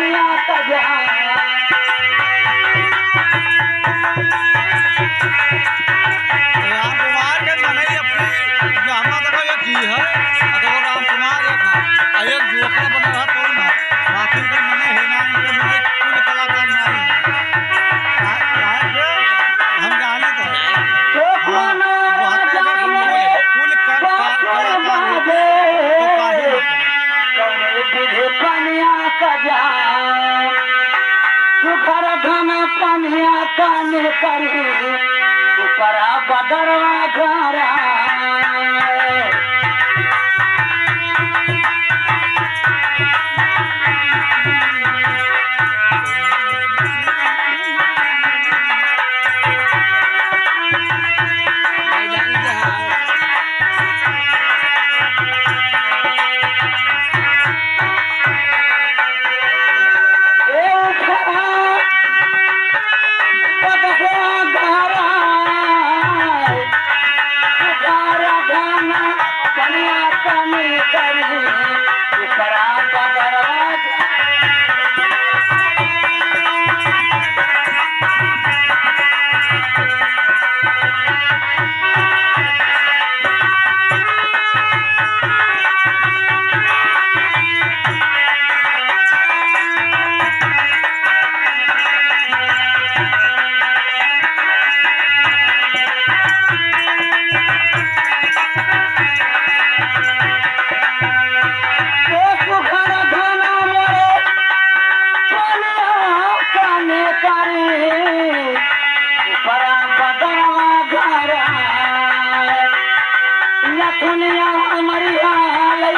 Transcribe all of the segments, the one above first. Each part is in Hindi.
दुनिया का जहाँ बदलाग मरियाले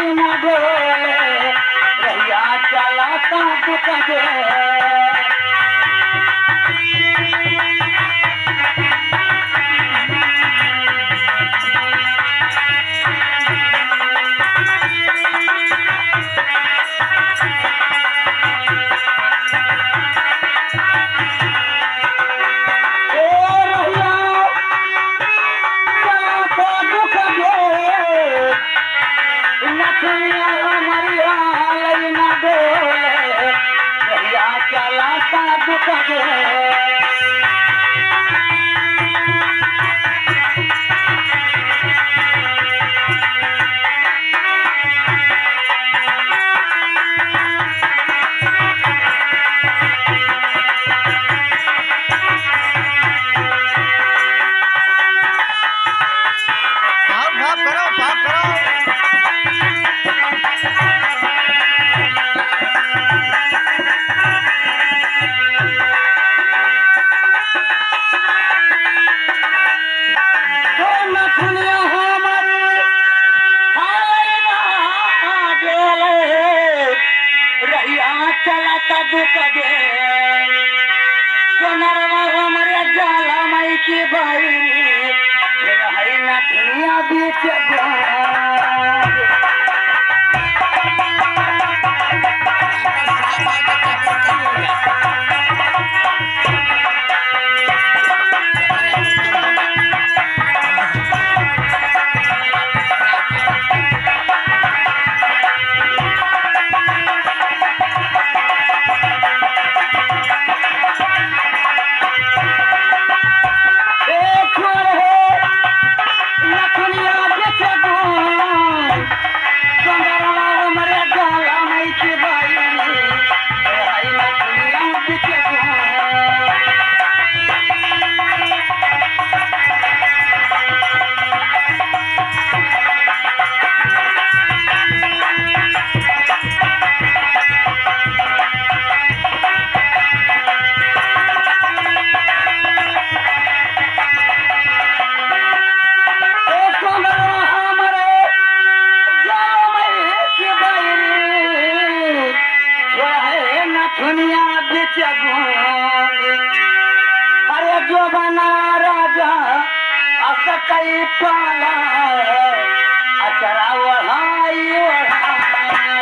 विठ्ठलाचा दुख दे? सोनारमऱ्या झाला माहिती बाई. हाय ना दुनिया बीच दुनिया बिच अरे जो बना राजा अस कई पाला अचरा वहाई वहाई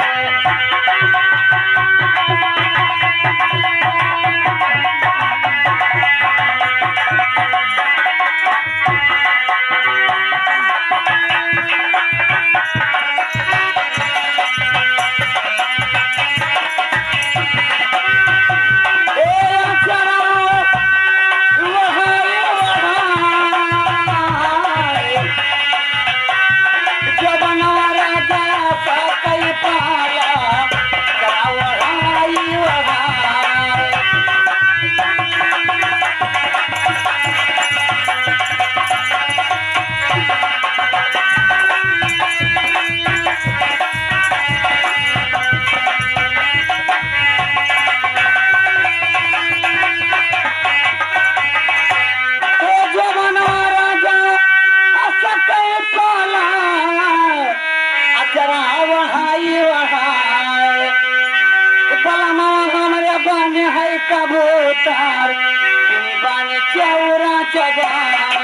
चौरा चगार